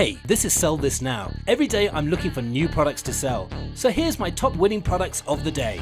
Hey, this is Sell This Now. Every day I'm looking for new products to sell. So here's my top winning products of the day.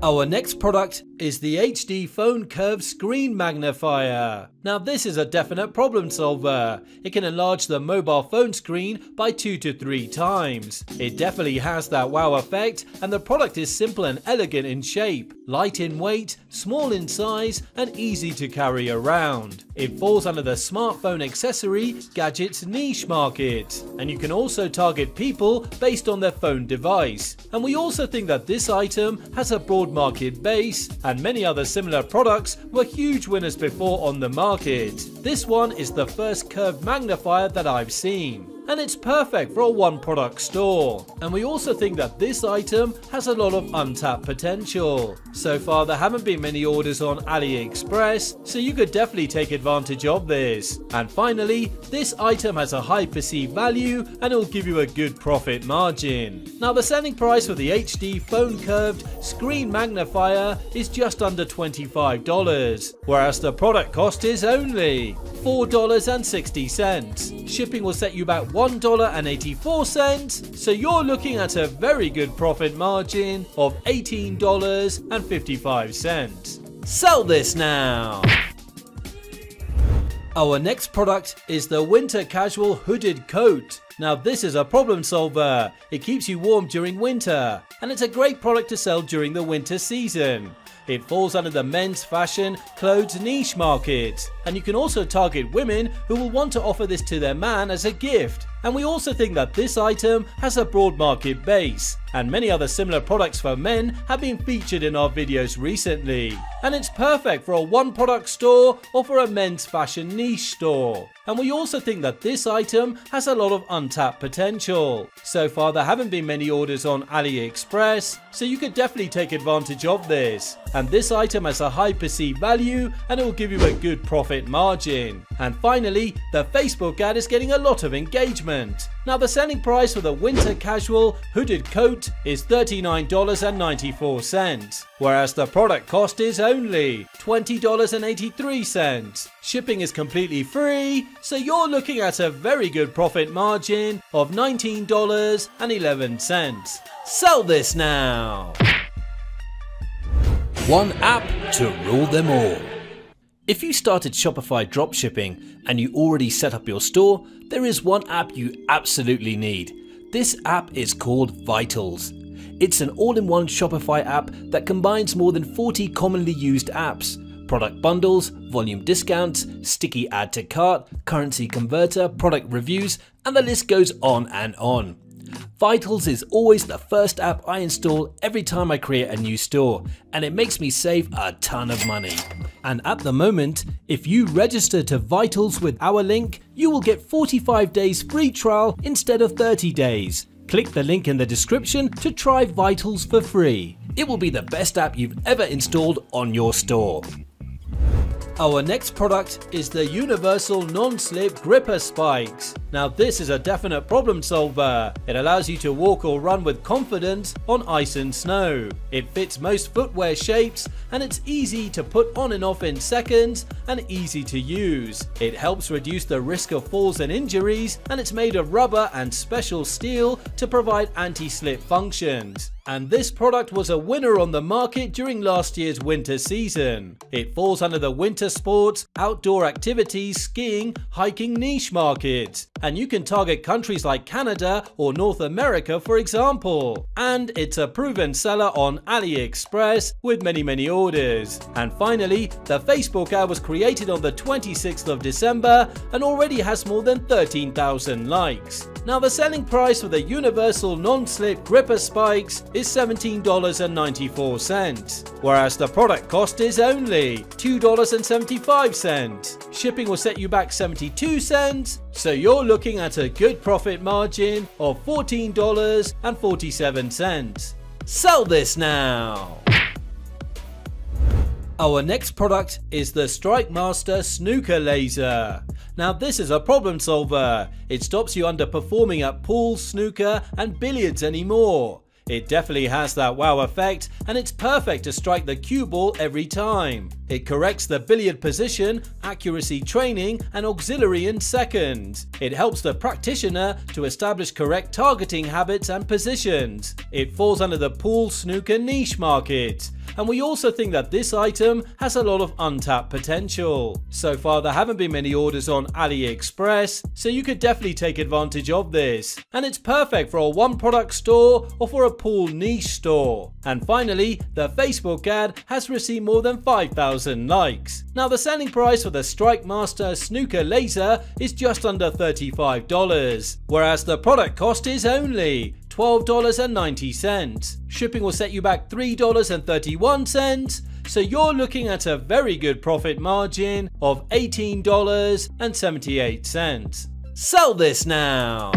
Our next product is the HD Phone Curve Screen Magnifier. Now this is a definite problem solver. It can enlarge the mobile phone screen by 2 to 3 times. It definitely has that wow effect and the product is simple and elegant in shape, light in weight, small in size and easy to carry around. It falls under the smartphone accessory gadgets niche market and you can also target people based on their phone device. And we also think that this item has a broad market base and many other similar products were huge winners before on the market. This one is the first curved magnifier that I've seen and it's perfect for a one product store. And we also think that this item has a lot of untapped potential. So far there haven't been many orders on AliExpress, so you could definitely take advantage of this. And finally, this item has a high perceived value and it will give you a good profit margin. Now the selling price for the HD phone curved screen magnifier is just under $25, whereas the product cost is only $4.60. Shipping will set you back $1.84, so you're looking at a very good profit margin of $18.55. Sell this now! Our next product is the Winter Casual Hooded Coat. Now this is a problem solver. It keeps you warm during winter and it's a great product to sell during the winter season. It falls under the men's fashion clothes niche market, and you can also target women who will want to offer this to their man as a gift. And we also think that this item has a broad market base, and many other similar products for men have been featured in our videos recently. And it's perfect for a one product store or for a men's fashion niche store. And we also think that this item has a lot of untapped potential. So far there haven't been many orders on AliExpress, so you could definitely take advantage of this. And this item has a high perceived value and it will give you a good profit margin. And finally, the Facebook ad is getting a lot of engagement. Now the selling price for the winter casual hooded coat is $39.94, whereas the product cost is only $20.83. Shipping is completely free, so you're looking at a very good profit margin of $19.11. Sell this now! One app to rule them all. If you started Shopify dropshipping and you already set up your store, there is one app you absolutely need. This app is called Vitals. It's an all in one Shopify app that combines more than 40 commonly used apps product bundles, volume discounts, sticky add to cart, currency converter, product reviews, and the list goes on and on. Vitals is always the first app I install every time I create a new store, and it makes me save a ton of money. And at the moment, if you register to Vitals with our link, you will get 45 days free trial instead of 30 days. Click the link in the description to try Vitals for free. It will be the best app you've ever installed on your store. Our next product is the Universal Non-Slip Gripper Spikes. Now this is a definite problem solver. It allows you to walk or run with confidence on ice and snow. It fits most footwear shapes and it's easy to put on and off in seconds and easy to use. It helps reduce the risk of falls and injuries and it's made of rubber and special steel to provide anti-slip functions and this product was a winner on the market during last year's winter season. It falls under the winter sports, outdoor activities, skiing, hiking niche market, and you can target countries like Canada or North America for example. And it's a proven seller on AliExpress with many many orders. And finally, the Facebook ad was created on the 26th of December and already has more than 13,000 likes. Now the selling price for the Universal Non-Slip Gripper Spikes is $17.94, whereas the product cost is only $2.75. Shipping will set you back 72 cents, so you're looking at a good profit margin of $14.47. Sell this now! Our next product is the Strike Master Snooker Laser. Now this is a problem solver. It stops you underperforming at pool, snooker and billiards anymore. It definitely has that wow effect and it's perfect to strike the cue ball every time. It corrects the billiard position, accuracy training and auxiliary in seconds. It helps the practitioner to establish correct targeting habits and positions. It falls under the pool snooker niche market and we also think that this item has a lot of untapped potential. So far there haven't been many orders on AliExpress, so you could definitely take advantage of this. And it's perfect for a one product store or for a pool niche store. And finally, the Facebook ad has received more than 5,000 likes. Now the selling price for the Strike Master Snooker Laser is just under $35, whereas the product cost is only $12.90. Shipping will set you back $3.31, so you're looking at a very good profit margin of $18.78. Sell this now!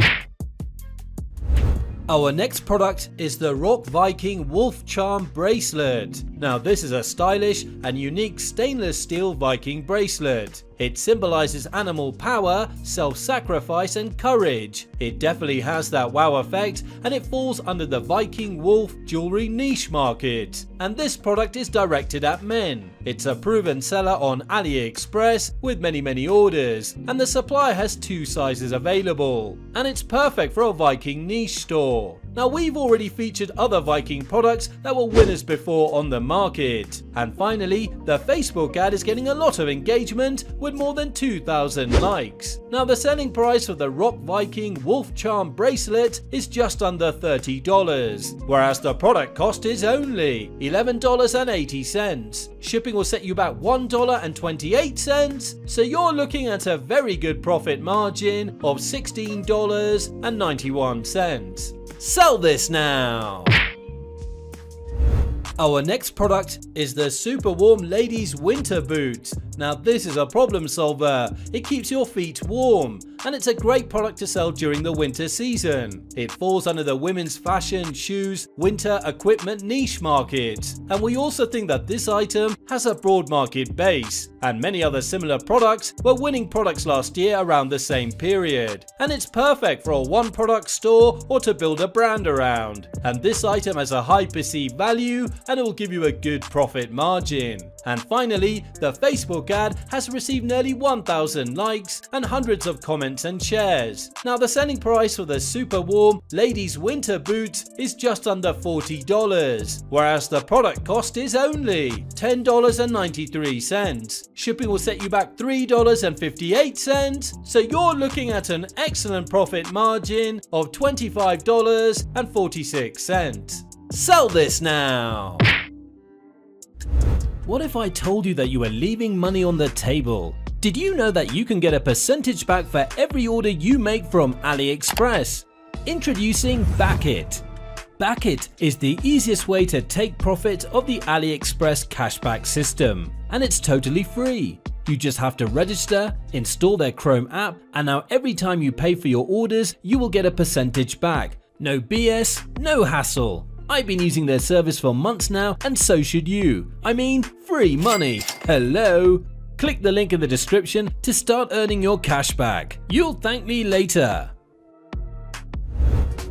Our next product is the Rock Viking Wolf Charm Bracelet. Now this is a stylish and unique stainless steel Viking bracelet. It symbolizes animal power, self-sacrifice and courage. It definitely has that wow effect and it falls under the Viking Wolf jewelry niche market. And this product is directed at men. It's a proven seller on AliExpress with many many orders and the supplier has two sizes available. And it's perfect for a Viking niche store. Now we've already featured other Viking products that were winners before on the market. And finally, the Facebook ad is getting a lot of engagement with more than 2,000 likes. Now the selling price for the Rock Viking Wolf Charm bracelet is just under $30, whereas the product cost is only $11.80. Shipping will set you back $1.28, so you're looking at a very good profit margin of $16.91. Sell this now! Our next product is the Super Warm Ladies Winter Boot. Now this is a problem solver. It keeps your feet warm and it's a great product to sell during the winter season. It falls under the women's fashion, shoes, winter equipment niche market. And we also think that this item has a broad market base and many other similar products were winning products last year around the same period. And it's perfect for a one product store or to build a brand around. And this item has a high perceived value and it will give you a good profit margin. And finally, the Facebook ad has received nearly 1000 likes and hundreds of comments and shares. Now the selling price for the super warm ladies winter boots is just under $40, whereas the product cost is only $10.93. Shipping will set you back $3.58, so you're looking at an excellent profit margin of $25.46. Sell this now! What if I told you that you were leaving money on the table? Did you know that you can get a percentage back for every order you make from AliExpress? Introducing Backit. Backit is the easiest way to take profit of the AliExpress cashback system, and it's totally free. You just have to register, install their Chrome app, and now every time you pay for your orders, you will get a percentage back. No BS, no hassle. I've been using their service for months now and so should you. I mean, free money. Hello? Click the link in the description to start earning your cash back. You'll thank me later.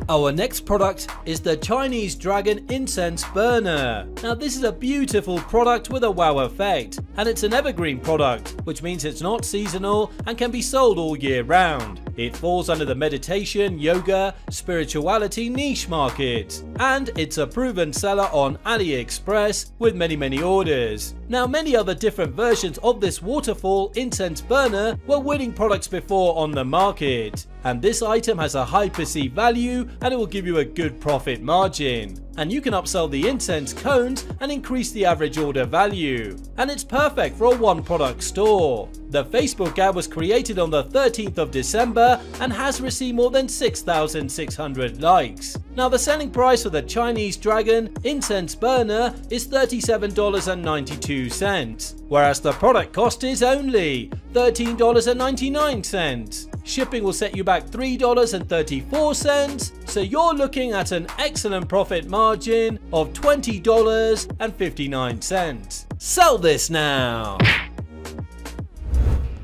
Our next product is the Chinese Dragon Incense Burner. Now this is a beautiful product with a wow effect and it's an evergreen product which means it's not seasonal and can be sold all year round. It falls under the meditation, yoga, spirituality niche market and it's a proven seller on AliExpress with many many orders. Now many other different versions of this waterfall incense burner were winning products before on the market and this item has a high perceived value and it will give you a good profit margin. And you can upsell the incense cones and increase the average order value. And it's perfect for a one product store. The Facebook ad was created on the 13th of December and has received more than 6,600 likes. Now the selling price for the Chinese Dragon incense burner is $37.92, whereas the product cost is only $13.99. Shipping will set you back $3.34, so you're looking at an excellent profit margin of $20.59. Sell this now!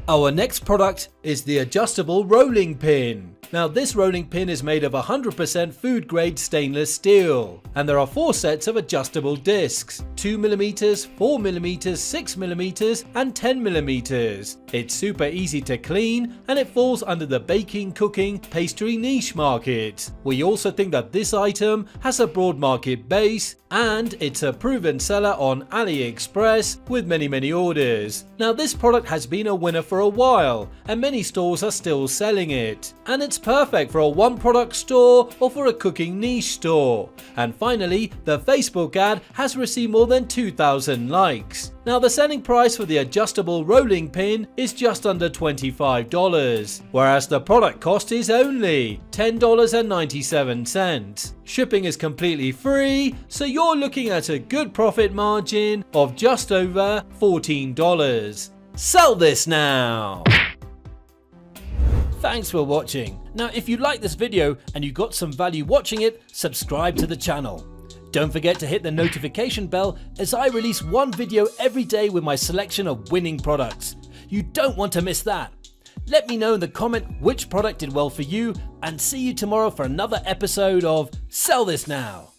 Our next product is the adjustable rolling pin. Now this rolling pin is made of 100% food grade stainless steel and there are 4 sets of adjustable discs 2mm, 4mm, 6mm and 10mm. It's super easy to clean and it falls under the baking, cooking, pastry niche market. We also think that this item has a broad market base and it's a proven seller on AliExpress with many many orders. Now this product has been a winner for a while and many stores are still selling it and it's perfect for a one product store or for a cooking niche store. And finally the Facebook ad has received more than 2000 likes. Now the selling price for the adjustable rolling pin is just under $25, whereas the product cost is only $10.97. Shipping is completely free, so you're looking at a good profit margin of just over $14. Sell this now! Thanks for watching. Now if you like this video and you got some value watching it, subscribe to the channel. Don't forget to hit the notification bell as I release one video every day with my selection of winning products. You don't want to miss that. Let me know in the comment which product did well for you and see you tomorrow for another episode of Sell This Now.